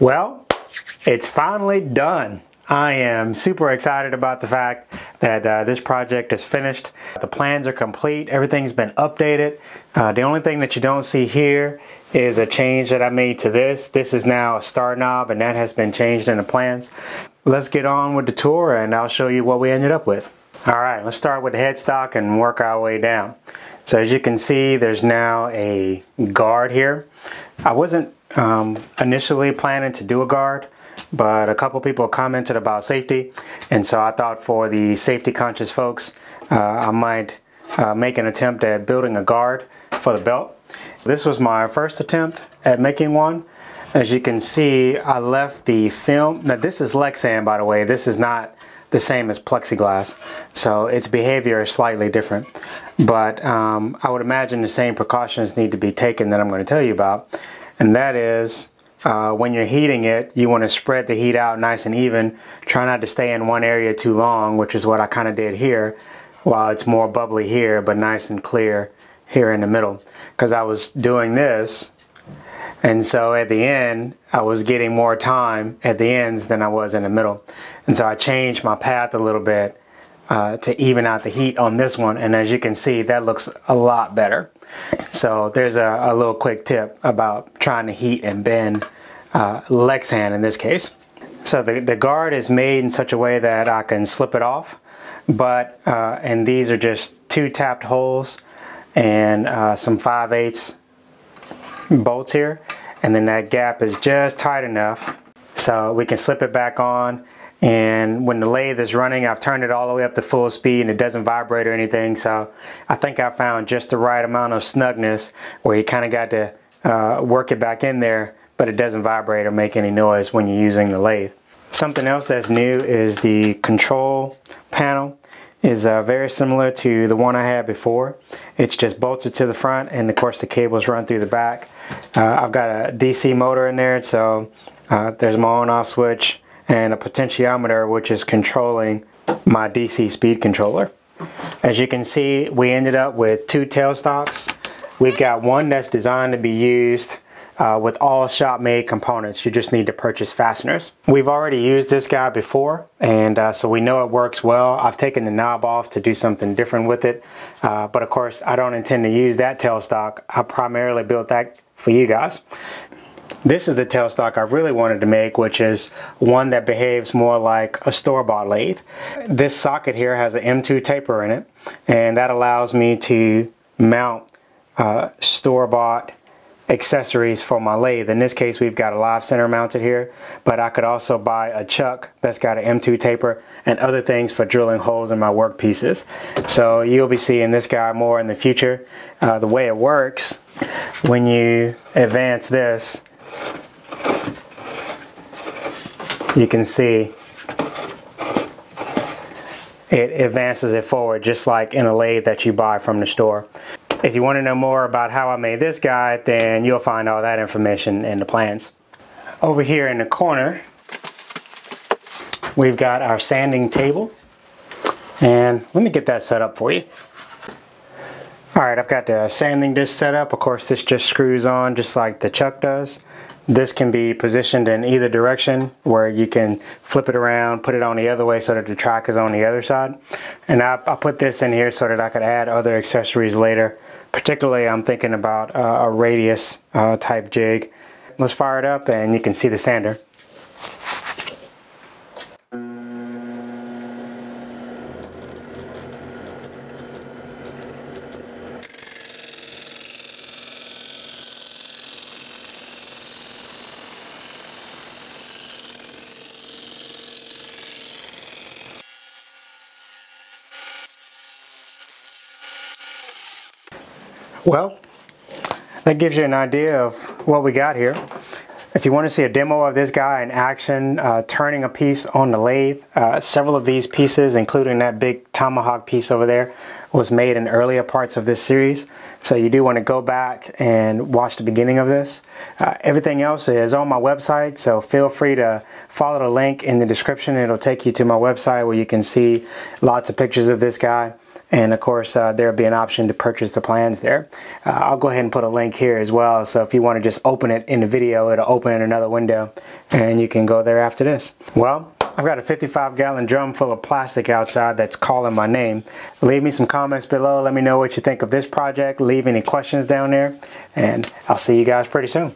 Well, it's finally done. I am super excited about the fact that uh, this project is finished. The plans are complete, everything's been updated. Uh, the only thing that you don't see here is a change that I made to this. This is now a star knob and that has been changed in the plans. Let's get on with the tour and I'll show you what we ended up with. All right, let's start with the headstock and work our way down. So as you can see, there's now a guard here. I wasn't um, initially planning to do a guard, but a couple people commented about safety. And so I thought for the safety conscious folks uh, I might uh, make an attempt at building a guard for the belt. This was my first attempt at making one. As you can see I left the film, now this is Lexan by the way, this is not the same as plexiglass. So its behavior is slightly different. But um, I would imagine the same precautions need to be taken that I'm going to tell you about and that is uh, when you're heating it, you want to spread the heat out nice and even. Try not to stay in one area too long, which is what I kind of did here, while it's more bubbly here, but nice and clear here in the middle. Because I was doing this, and so at the end, I was getting more time at the ends than I was in the middle. And so I changed my path a little bit uh, to even out the heat on this one. And as you can see, that looks a lot better. So there's a, a little quick tip about trying to heat and bend uh, Lexan in this case. So the, the guard is made in such a way that I can slip it off, but, uh, and these are just two tapped holes and uh, some 5 8 bolts here. And then that gap is just tight enough so we can slip it back on and when the lathe is running I've turned it all the way up to full speed and it doesn't vibrate or anything so I think I found just the right amount of snugness where you kind of got to uh, work it back in there but it doesn't vibrate or make any noise when you're using the lathe. Something else that's new is the control panel is uh, very similar to the one I had before. It's just bolted to the front and of course the cables run through the back. Uh, I've got a DC motor in there so uh, there's my on off switch and a potentiometer which is controlling my DC speed controller. As you can see we ended up with two tailstocks. We've got one that's designed to be used uh, with all shop made components. You just need to purchase fasteners. We've already used this guy before and uh, so we know it works well. I've taken the knob off to do something different with it. Uh, but of course I don't intend to use that tailstock. I primarily built that for you guys. This is the tailstock I really wanted to make, which is one that behaves more like a store-bought lathe. This socket here has an M2 taper in it, and that allows me to mount uh, store-bought accessories for my lathe. In this case, we've got a live center mounted here, but I could also buy a chuck that's got an M2 taper and other things for drilling holes in my work pieces. So you'll be seeing this guy more in the future. Uh, the way it works, when you advance this, you can see it advances it forward just like in a lathe that you buy from the store. If you want to know more about how I made this guy, then you'll find all that information in the plans. Over here in the corner, we've got our sanding table. And let me get that set up for you. All right, I've got the sanding disc set up. Of course, this just screws on just like the chuck does. This can be positioned in either direction where you can flip it around, put it on the other way so that the track is on the other side. And I, I put this in here so that I could add other accessories later. Particularly, I'm thinking about uh, a radius uh, type jig. Let's fire it up and you can see the sander. Well, that gives you an idea of what we got here. If you want to see a demo of this guy in action, uh, turning a piece on the lathe, uh, several of these pieces, including that big tomahawk piece over there, was made in earlier parts of this series. So you do want to go back and watch the beginning of this. Uh, everything else is on my website, so feel free to follow the link in the description. It'll take you to my website where you can see lots of pictures of this guy. And of course, uh, there'll be an option to purchase the plans there. Uh, I'll go ahead and put a link here as well. So if you want to just open it in the video, it'll open in another window and you can go there after this. Well, I've got a 55 gallon drum full of plastic outside that's calling my name. Leave me some comments below. Let me know what you think of this project. Leave any questions down there and I'll see you guys pretty soon.